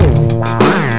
Wow.